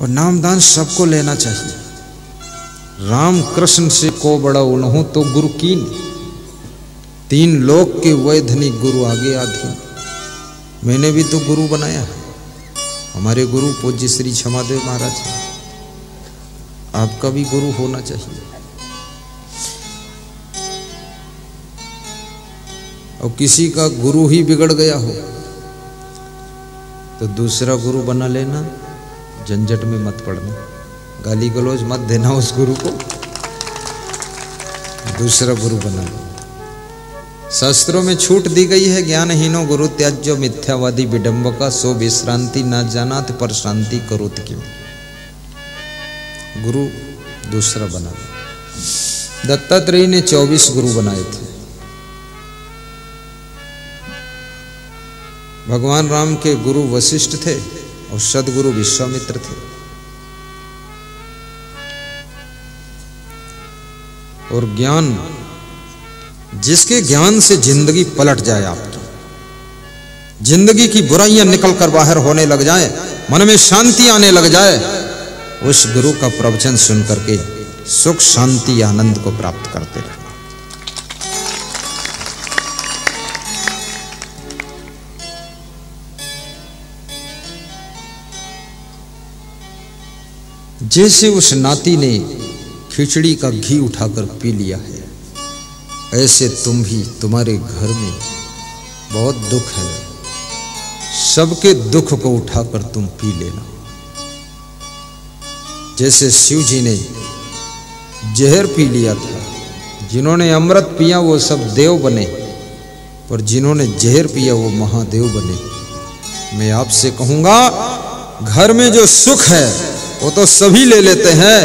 और नामदान सबको लेना चाहिए। राम कृष्ण से को बड़ा उन्हों तो गुरु कीन तीन लोक के वैधनी गुरु आगे आधीन। मैंने भी तो गुरु बनाया। हमारे गुरु पूज्य श्री क्षमादेव महाराज आपका भी गुरु होना चाहिए। और किसी का गुरु ही बिगड़ गया हो तो दूसरा गुरु बना लेना। झंझट में मत पड़ना। गाली गलौज मत देना उस गुरु को। दूसरा गुरु बना शास्त्रों में छूट दी गई है ज्ञानहीनो गुरु, त्याज्यो मिथ्यावादी विडंबका, सो विश्रांति न जानात पर शांति करोत क्यों? गुरु दूसरा बना दत्तात्रेय ने 24 गुरु बनाए थे। भगवान राम के गुरु वशिष्ठ थे। और सदगुरु विश्वामित्र थे। और ज्ञान, जिसके ज्ञान से ज़िंदगी पलट जाए आपकी, ज़िंदगी की बुराइयाँ निकल कर बाहर होने लग जाए, मन में शांति आने लग जाए, उस गुरु का प्रवचन सुन करके सुख, शांति, आनंद को प्राप्त करते रहना जैसे उस नाती ने खिचड़ी का घी उठाकर पी लिया है, ऐसे तुम भी तुम्हारे घर में बहुत दुख है। सबके दुख को उठाकर तुम पी लेना। जैसे शिव जी ने जहर पी लिया था, जिन्होंने अमृत पिया वो सब देव बने, पर जिन्होंने जहर पिया वो महादेव बने। मैं आपसे कहूँगा, घर में जो सुख है वो तो सभी ले लेते हैं,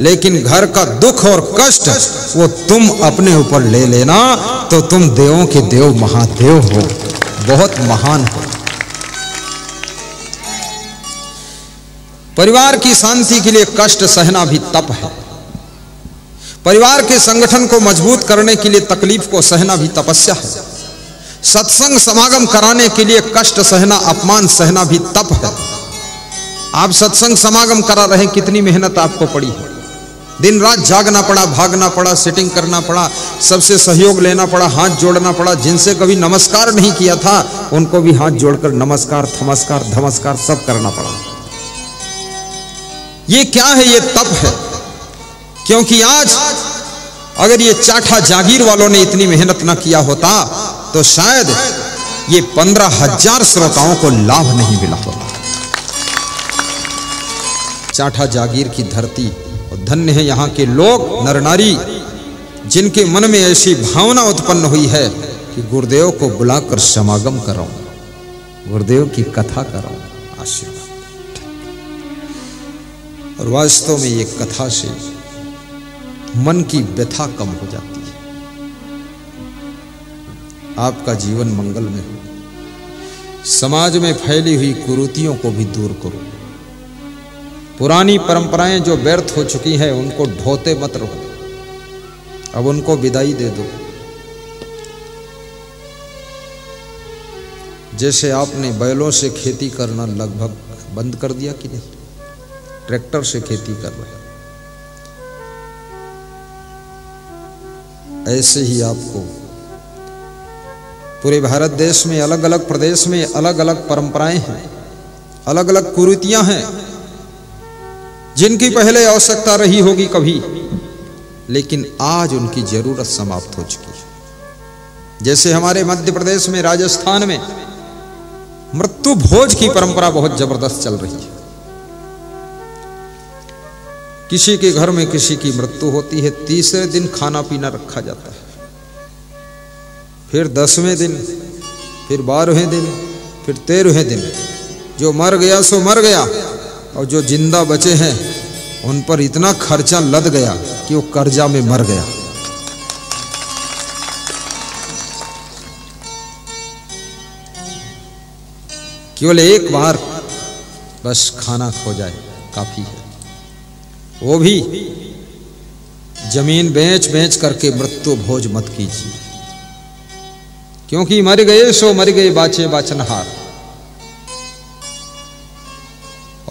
लेकिन घर का दुख और कष्ट वो तुम अपने ऊपर ले लेना तो तुम देवों के देव महादेव हो। बहुत महान हो। परिवार की शांति के लिए कष्ट सहना भी तप है। परिवार के संगठन को मज़बूत करने के लिए तकलीफ़ को सहना भी तपस्या है। सत्संग समागम कराने के लिए कष्ट सहना, अपमान सहना भी तप है। आप सत्संग समागम करा रहे कितनी मेहनत आपको पड़ी है। दिन रात जागना पड़ा, भागना पड़ा सेटिंग करना पड़ा, सबसे सहयोग लेना पड़ा, हाथ जोड़ना पड़ा, जिनसे कभी नमस्कार नहीं किया था, उनको भी हाथ जोड़कर नमस्कार, थमस्कार, धमस्कार सब करना पड़ा। ये क्या है, ये तप है? क्योंकि आज अगर ये चाठा जागीर वालों ने इतनी मेहनत ना किया होता तो शायद ये पंद्रह हज़ार श्रोताओं को लाभ नहीं मिला होता। चाठा जागीर की धरती और धन्य है यहाँ के लोग नर नारी जिनके मन में ऐसी भावना उत्पन्न हुई है कि गुरुदेव को बुलाकर समागम कराऊं, गुरुदेव की कथा कराऊं, आशीर्वाद और वास्तव में ये कथा से मन की व्यथा कम हो जाती है। आपका जीवन मंगल में हो। समाज में फैली हुई कुरूतियों को भी दूर करो। पुरानी परंपराएँ जो व्यर्थ हो चुकी हैं, उनको ढोते मत रहो। अब उनको विदाई दे दो। जैसे आपने बैलों से खेती करना लगभग बंद कर दिया कि नहीं? ट्रैक्टर से खेती कर रहे ऐसे ही आपको पूरे भारत देश में अलग अलग प्रदेश में अलग अलग परंपराएँ हैं अलग अलग कुरीतियाँ हैं। जिनकी पहले आवश्यकता रही होगी कभी, लेकिन आज उनकी ज़रूरत समाप्त हो चुकी है। जैसे हमारे मध्य प्रदेश में, राजस्थान में, मृत्यु भोज की परंपरा बहुत ज़बरदस्त चल रही है। किसी के घर में किसी की मृत्यु होती है, तीसरे दिन खाना पीना रखा जाता है। फिर दसवें दिन, फिर बारहवें दिन, फिर तेरहवें दिन। जो मर गया, सो मर गया। और जो ज़िंदा बचे हैं, उन पर इतना खर्चा लद गया कि वो कर्जा में मर गया। केवल एक बार बस खाना खो जाए, काफ़ी है। वो भी ज़मीन बेच बेच करके मृत्यु भोज मत कीजिए। क्योंकि मर गए सो मर गए बाचे बाचनहार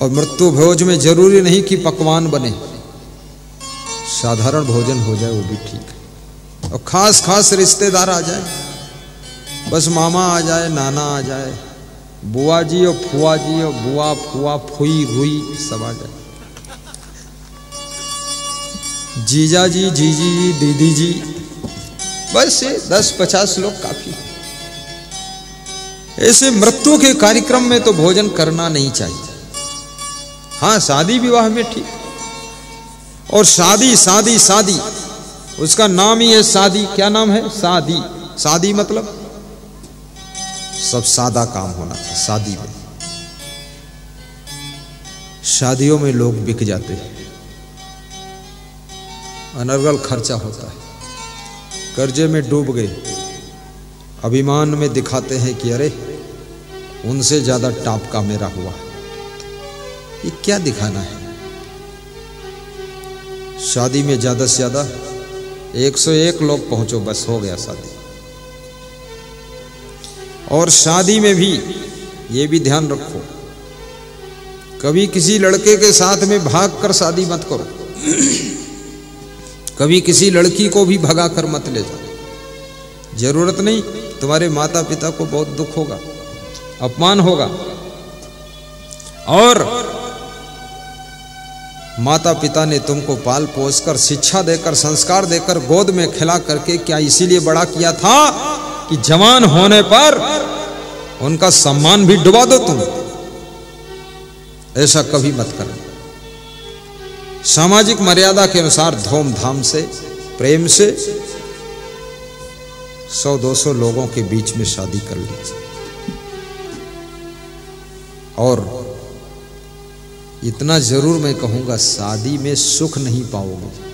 और मृत्यु भोज में ज़रूरी नहीं कि पकवान बने। साधारण भोजन हो जाए, वो भी ठीक। है और खास खास रिश्तेदार आ जाए। बस मामा आ जाए, नाना आ जाए, बुआ जी और फुआ जी और बुआ, फुआ, फुई, रुई, सब आ जाए। जीजा जी, जीजी जी, दीदी जी, बस ये दस, पचास लोग काफ़ी। ऐसे मृत्यु के कार्यक्रम में तो भोजन करना नहीं चाहिए। हाँ शादी विवाह में ठीक। और शादी शादी शादी। उसका नाम ही है शादी। क्या नाम है? शादी। शादी मतलब? सब सादा काम होना था, शादी में। शादियों में लोग बिक जाते हैं। अनर्गल खर्चा होता है। कर्जे में डूब गए। अभिमान में दिखाते हैं कि अरे, उनसे ज़्यादा टाप का मेरा हुआ ये क्या दिखाना है? शादी में ज़्यादा से ज़्यादा 101 लोग पहुंचो, बस हो गया शादी। और शादी में भी ये भी ध्यान रखो, कभी किसी लड़के के साथ में भाग कर शादी मत करो। कभी किसी लड़की को भी भगा कर मत ले जाओ। ज़रूरत नहीं, तुम्हारे माता पिता को बहुत दुख होगा, अपमान होगा। और माता पिता ने तुमको पाल पोस कर शिक्षा देकर, संस्कार देकर गोद में खिला करके क्या इसीलिए बड़ा किया था कि जवान होने पर उनका सम्मान भी डुबा दो तुम? ऐसा कभी मत करना। सामाजिक मर्यादा के अनुसार धूमधाम से, प्रेम से सौ दो सौ लोगों के बीच में शादी कर लीजिए। और इतना ज़रूर मैं कहूँगा, शादी में सुख नहीं पाओगे।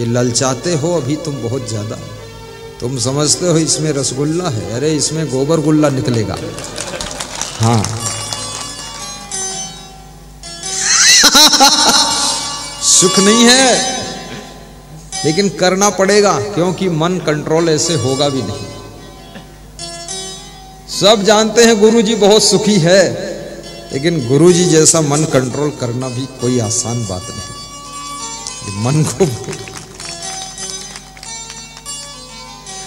ये ललचाते हो, अभी तुम बहुत ज़्यादा। तुम समझते हो इसमें रसगुल्ला है? अरे, इसमें गोबर गुल्ला निकलेगा। हाँ। सुख नहीं है। लेकिन करना पड़ेगा, क्योंकि मन कंट्रोल ऐसे होगा भी नहीं। सब जानते हैं गुरुजी बहुत सुखी है। लेकिन गुरुजी जैसा मन कंट्रोल करना भी कोई आसान बात नहीं। मन को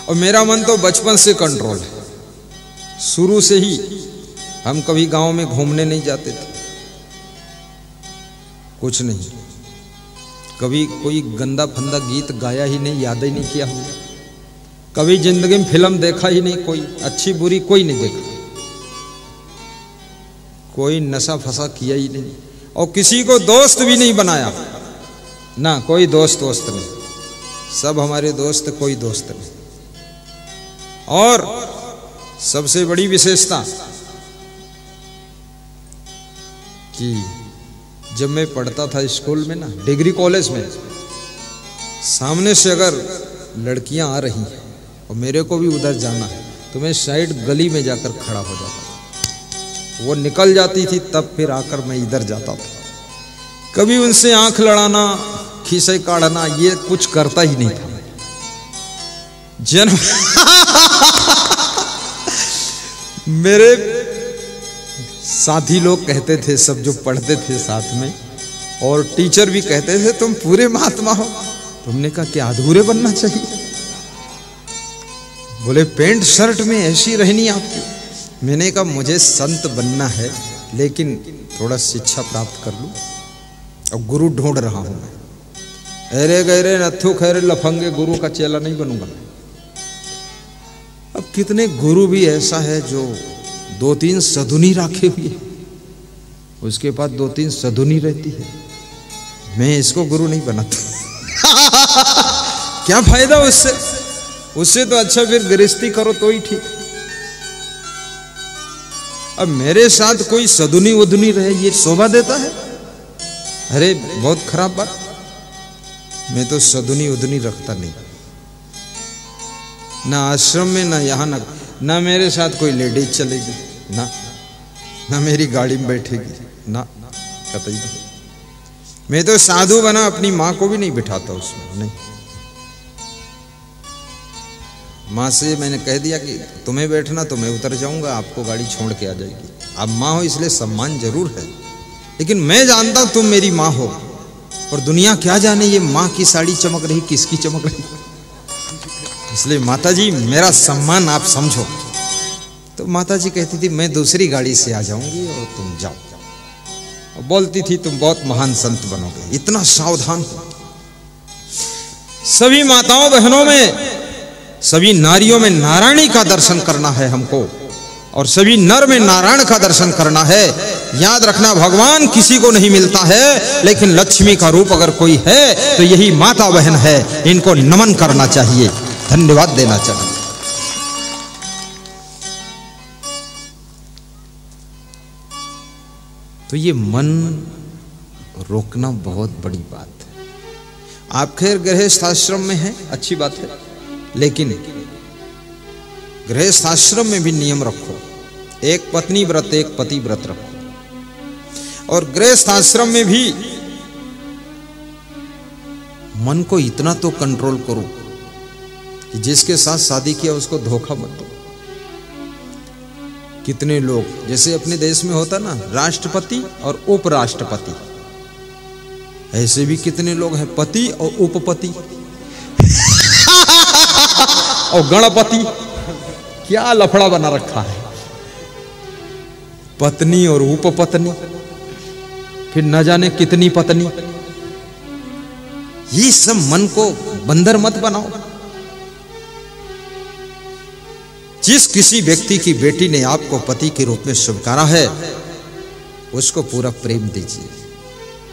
और मेरा मन तो बचपन से कंट्रोल है। शुरू से ही हम कभी गाँव में घूमने नहीं जाते थे। कुछ नहीं। कभी कोई गंदा फंदा गीत गाया ही नहीं, याद ही नहीं किया हमने। कभी ज़िंदगी में फ़िल्म देखा ही नहीं, कोई अच्छी बुरी कोई नहीं देखा। कोई नशा फसा किया ही नहीं। और किसी को दोस्त भी नहीं बनाया। ना, कोई दोस्त दोस्त नहीं। सब हमारे दोस्त, कोई दोस्त नहीं। और सबसे बड़ी विशेषता कि जब मैं पढ़ता था स्कूल में ना, डिग्री कॉलेज में, सामने से अगर लड़कियाँ आ रही हैं और मेरे को भी उधर जाना है तो मैं साइड गली में जाकर खड़ा हो जाता। वो निकल जाती थी, तब फिर आकर मैं इधर जाता था। कभी उनसे आँख लड़ाना, खीसे काढ़ना ये कुछ करता ही नहीं था। जन्म मेरे साथी लोग कहते थे, सब जो पढ़ते थे साथ में, और टीचर भी कहते थे, तुम पूरे महात्मा हो, तुमने कहा क्या अधूरे बनना चाहिए। बोले, पेंट शर्ट में ऐसी रहनी आपकी। मैंने कहा, मुझे संत बनना है, लेकिन थोड़ा शिक्षा प्राप्त कर लूँ। और गुरु ढूंढ रहा हूँ मैं। अरे गहरे नथु खैरे लफंगे, गुरु का चेला नहीं बनूँगा अब कितने गुरु भी ऐसा है जो दो तीन सधुनी राखे हुए उसके पास दो तीन सधुनी रहती है। मैं इसको गुरु नहीं बनाता। क्या फ़ायदा उससे? उससे तो अच्छा फिर गृहस्थी करो तो ही ठीक। अब मेरे साथ कोई सदुनी वधुनी रहे, ये शोभा देता है? अरे, बहुत खराब बात। मैं तो सदुनी उधुनी रखता नहीं। ना आश्रम में, ना यहाँ, ना ना मेरे साथ कोई लेडीज़ चलेगी, ना ना मेरी गाड़ी में बैठेगी, ना कतई मैं तो साधु बना, अपनी माँ को भी नहीं बिठाता उसमें, नहीं। माँ से मैंने कह दिया कि तुम्हें बैठना तो मैं उतर जाऊँगा, आपको गाड़ी छोड़ के आ जाएगी। अब माँ हो, इसलिए सम्मान ज़रूर है। लेकिन मैं जानता हूँ तुम मेरी माँ हो, और दुनिया क्या जाने, ये माँ की साड़ी चमक रही, किसकी चमक रही? इसलिए माता जी मेरा सम्मान आप समझो। तो माता जी कहती थी, मैं दूसरी गाड़ी से आ जाऊँगी और तुम जाओ। और बोलती थी, तुम बहुत महान संत बनोगे, इतना सावधान सभी माताओं, बहनों में सभी नारियों में नारायणी का दर्शन करना है हमको। और सभी नर में नारायण का दर्शन करना है। याद रखना, भगवान किसी को नहीं मिलता है, लेकिन लक्ष्मी का रूप अगर कोई है तो यही माता बहन है। इनको नमन करना चाहिए। धन्यवाद देना चाहिए तो ये मन रोकना बहुत बड़ी बात है। आप खैर गृहस्थ आश्रम में हैं? अच्छी बात है। लेकिन गृहस्थ आश्रम में भी नियम रखो। एक पत्नी व्रत, एक पति व्रत रखो। और गृहस्थ आश्रम में भी मन को इतना तो कंट्रोल करो कि जिसके साथ शादी किया उसको धोखा मत दो। कितने लोग, जैसे अपने देश में होता ना, राष्ट्रपति और उपराष्ट्रपति, ऐसे भी कितने लोग हैं, पति और उपपति। और गणपति, क्या लफड़ा बना रखा है? पत्नी और उपपत्नी, फिर न जाने कितनी पत्नी। ये सब मन को बंदर मत बनाओ। जिस किसी व्यक्ति की बेटी ने आपको पति के रूप में स्वीकारा है, उसको पूरा प्रेम दीजिए।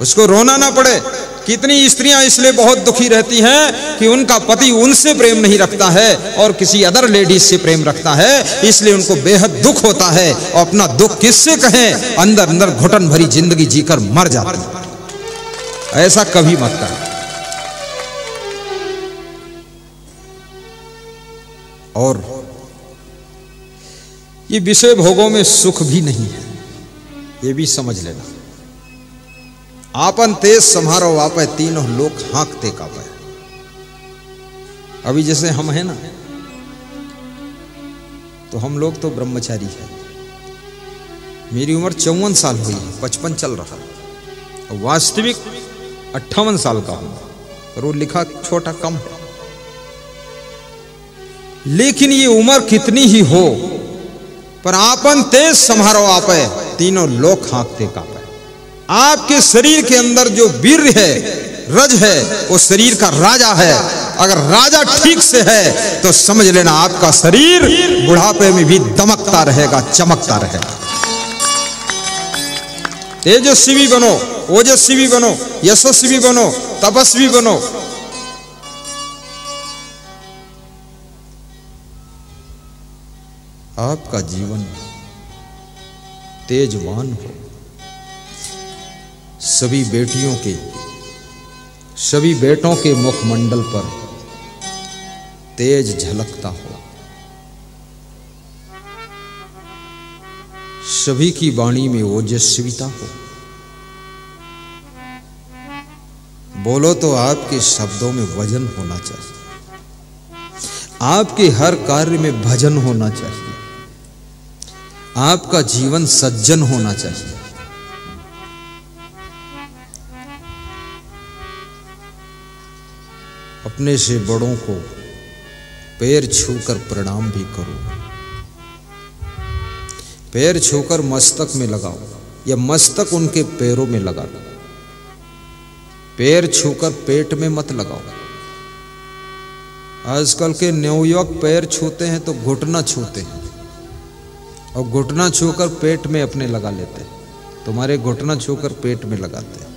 उसको रोना ना पड़े। कितनी स्त्रियाँ इसलिए बहुत दुखी रहती हैं कि उनका पति उनसे प्रेम नहीं रखता है और किसी अदर लेडीज़ से प्रेम रखता है, इसलिए उनको बेहद दुख होता है। और अपना दुख किससे कहें? अंदर अंदर घुटन भरी ज़िंदगी जीकर मर जाती है। ऐसा कभी मत कर। और ये विषय भोगों में सुख भी नहीं है। ये भी समझ लेना। आपन तेज समारो वापे तीनों लोग हाँकते का पाए अभी जैसे हम हैं ना तो हम लोग तो ब्रह्मचारी है। मेरी उम्र चौवन साल हुई है पचपन चल रहा। और वास्तविक अट्ठावन साल का हूँ वो लिखा छोटा कम है। लेकिन ये उम्र कितनी ही हो, पर आपन तेज समारो आपे तीनों लोग हाँकते का पाए आपके शरीर के अंदर जो वीर है, रज है, वो शरीर का राजा है। अगर राजा ठीक से है तो समझ लेना आपका शरीर बुढ़ापे में भी दमकता रहेगा, चमकता रहेगा। तेजस्वी बनो ओजस्वी बनो, यशस्वी बनो, तपस्वी बनो। आपका जीवन तेजवान हो। सभी बेटियों के, सभी बेटों के मुखमंडल पर तेज झलकता हो सभी की वाणी में ओजस्विता हो। बोलो तो आपके शब्दों में वज़न होना चाहिए। आपके हर कार्य में भजन होना चाहिए। आपका जीवन सज्जन होना चाहिए। अपने से बड़ों को पैर छूकर प्रणाम भी करो। पैर छूकर मस्तक में लगाओ या मस्तक उनके पैरों में लगा दो। पैर छूकर पेट में मत लगाओ। आजकल के न्यूयॉर्क पैर छूते हैं तो घुटना छूते हैं और घुटना छूकर पेट में अपने लगा लेते हैं। तुम्हारे घुटना छूकर पेट में लगाते हैं।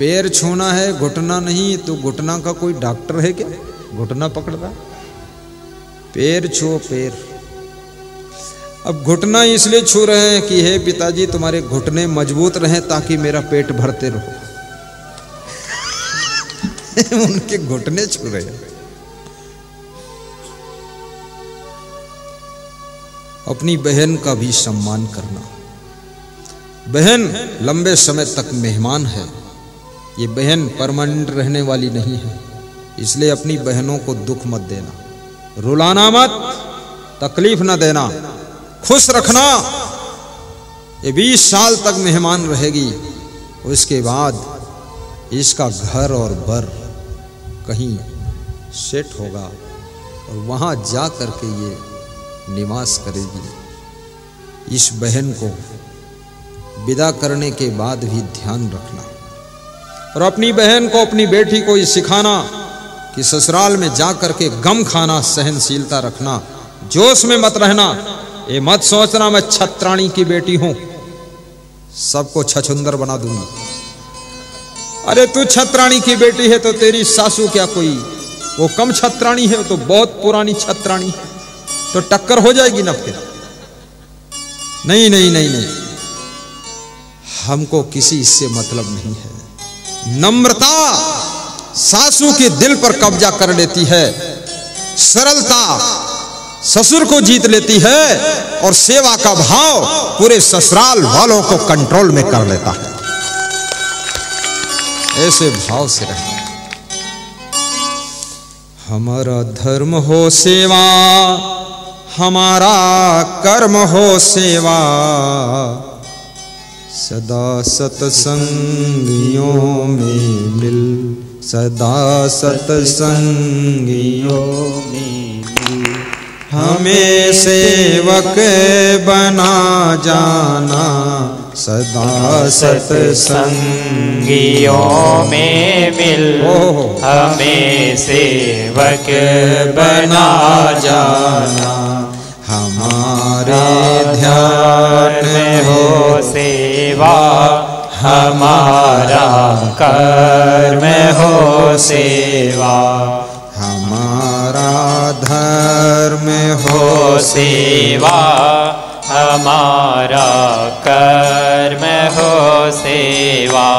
पैर छूना है, घुटना नहीं तो घुटना का कोई डॉक्टर है क्या? घुटना पकड़ रहा पैर छो, पैर। अब घुटना इसलिए छू रहे हैं कि हे पिताजी, तुम्हारे घुटने मज़बूत रहे ताकि मेरा पेट भरते रहो। उनके घुटने छू रहे हैं। अपनी बहन का भी सम्मान करना। बहन लंबे समय तक मेहमान है। ये बहन परमानेंट रहने वाली नहीं है, इसलिए अपनी बहनों को दुख मत देना। रुलाना मत, तकलीफ़ न देना, खुश रखना। ये बीस साल तक मेहमान रहेगी, उसके बाद इसका घर और बर कहीं सेट होगा और वहाँ जा कर के ये निवास करेगी। इस बहन को विदा करने के बाद भी ध्यान रखना। और अपनी बहन को, अपनी बेटी को ये सिखाना कि ससुराल में जा कर के गम खाना, सहनशीलता रखना, जोश में मत रहना। ये मत सोचना, मैं छत्राणी की बेटी हूँ। सबको छछुंदर बना दूँगी। अरे तू छत्राणी की बेटी है तो तेरी सासू क्या कोई? वो कम छत्राणी है तो बहुत पुरानी छत्राणी है। तो टक्कर हो जाएगी ना फिर? नहीं नहीं नहीं नहीं। हमको किसी से मतलब नहीं है। नम्रता सासू के दिल पर कब्जा कर लेती है, सरलता ससुर को जीत लेती है और सेवा का भाव पूरे ससुराल वालों को कंट्रोल में कर लेता है। ऐसे भाव से रहना हमारा धर्म हो सेवा, हमारा कर्म हो सेवा सदा सतसंगियों में मिल सदा सतसंगियों में मिल। हमें सेवक बना जाना सदा सतसंगियों में मिल। हमें सेवक बना जाना। ध्यान में हो सेवा हमारा कर्म हो सेवा। हमारा धर्म हो सेवा हमारा कर्म हो सेवा।